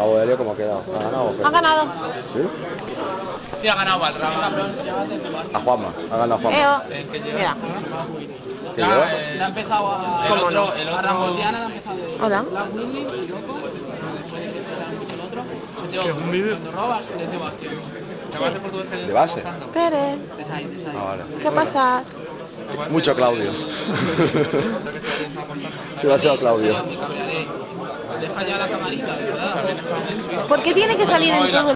Aurelio, ¿cómo ha quedado? ¿Ha ganado? Ha ganado. ¿Sí? Sí, ha ganado Valrama. A Juanma, ha ganado Juanma. Eo. ¿En qué llega? Mira. ¿Qué lleva? eh, le ha empezado a... El ¿Cómo otro, no? el otro... A Diana le ha empezado de... Hola. Black Willy, loco, después de que se haya mucho el otro. Metió cuando robas, de Sebastián. ¿De base? Pérez, de Sainz. Ah, vale. ¿qué pasa? Mucho Claudio. Demasiado Claudio. He fallado la camarita, ¿verdad? ¿Por qué tiene que salir en todo